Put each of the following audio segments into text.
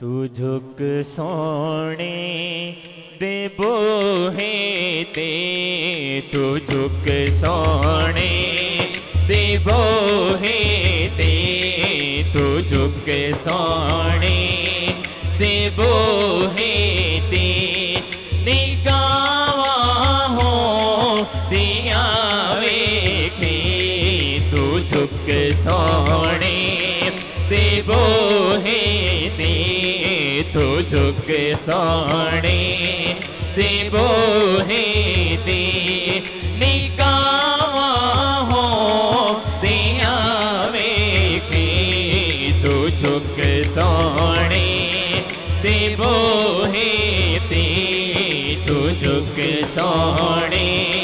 ਤੂੰ ਝੁਕ ਸੋਹਣੇ ਦੇ ਬੋਹੇ ਤੇ, ਤੂੰ ਝੁਕ ਸੋਹਣੇ ਦੇ ਬੋਹੇ ਤੇ, ਤੂੰ ਝੁਕ ਸੋਹਣੇ ਦੇ ਬੋਹੇ णि तिगो हे ती तिबो हे दी नो दिया वेति सोणे ते बोहे ते ती तु सोणे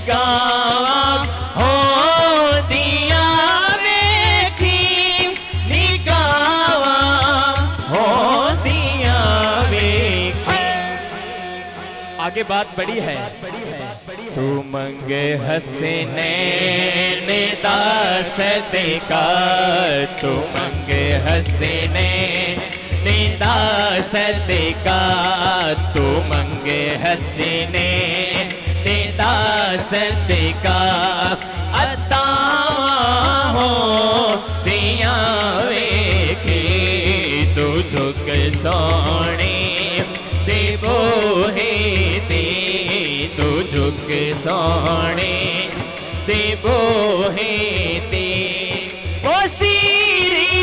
निगाह हो दिया निगाह हो दिया आगे बात बड़ी है। तू मंगे हसने दासत का तू मंगे हसने दासत का तू मंगे हसने दासत का अता हो दिया वेखे तू झुक सोने देवो हे ते तू झुक सोने देवो हे ते ओ सीरी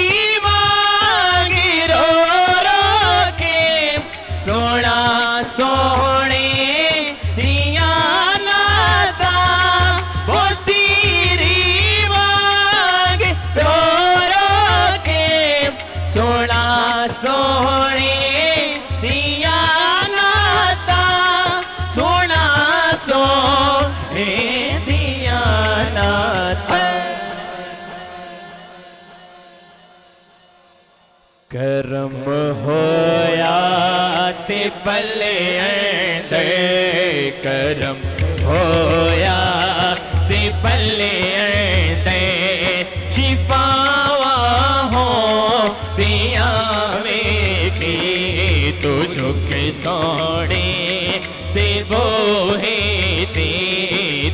पले दे करम होया। पले दे शिफावा हो। दिया वेखी तू झुक सोने ते बोहे ते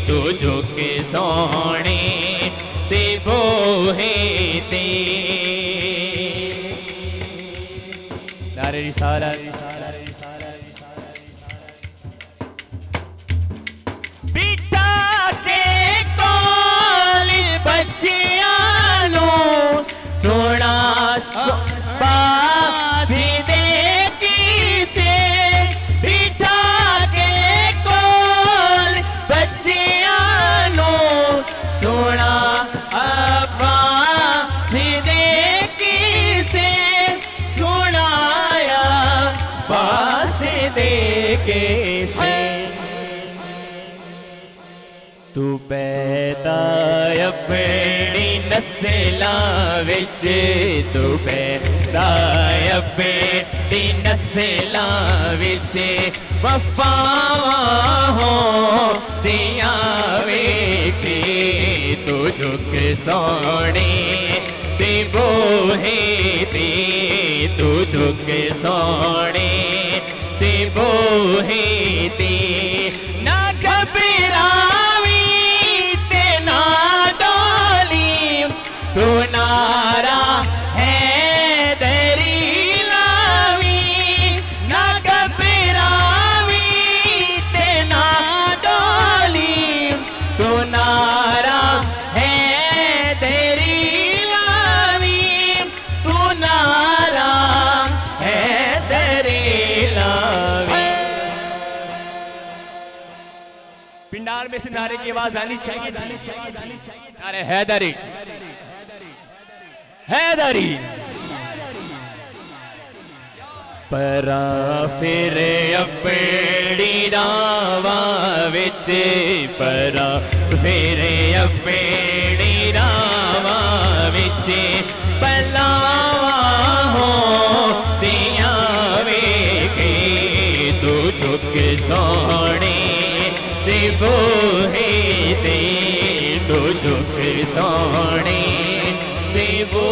तू झुक सोने ते बोहे ते। नारे रिसाला ਤੂੰ ਪੈਦਾ ਆਪਣੀ ਨਸਲਾਂ ਵਿੱਚ, ਤੂੰ ਪੈਦਾ ਆਪਣੀ ਨਸਲਾਂ ਵਿੱਚ ਵਫਾਵਾਂ ਹੋ ਦਿਆਂ ਵੇਖੀ ਤੂੰ ਝੁਕ ਸੋਣੀ ਤੇ ਬੋਹੇ ਤੇ ਤੂੰ ਝੁਕ ਸੋਣੀ ਤੇ ਬੋਹੇ ਤੇ दरबार में से नारे की आवाज़ आनी चाहिए नारे हैदरी। हैदरी। परा फिर अपेड़ी रावा बिच परा फिर अपेड़ी रावा बिच पलावा हो दिया वे के तू चुक सौ साणे बो